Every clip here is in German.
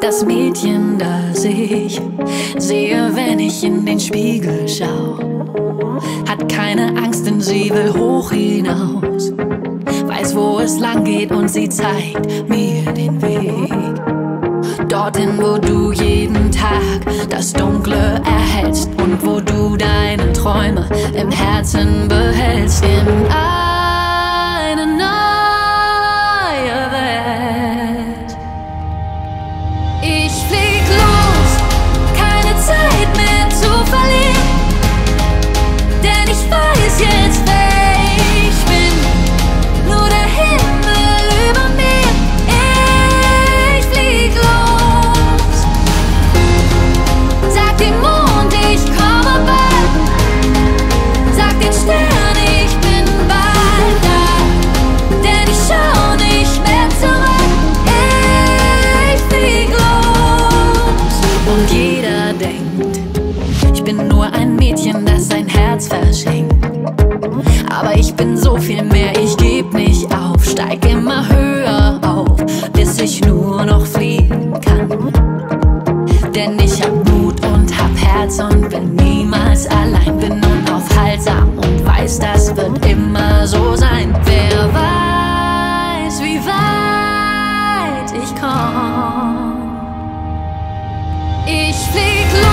Das Mädchen, das ich sehe, wenn ich in den Spiegel schau, hat keine Angst, denn sie will hoch hinaus. Weiß, wo es lang geht und sie zeigt mir den Weg. Dorthin, wo du jeden Tag das Dunkle erhältst und wo du deine Träume im Herzen behältst. In eine nur ein Mädchen, das sein Herz verschenkt. Aber ich bin so viel mehr, ich geb nicht auf, steig immer höher auf, bis ich nur noch fliegen kann. Denn ich hab Mut und hab Herz und bin niemals allein, bin unaufhaltsam und weiß, das wird immer so sein. Wer weiß, wie weit ich komm. Ich flieg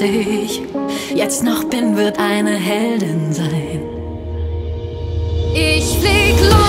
Ich jetzt noch bin, wird eine Heldin sein. Ich flieg los.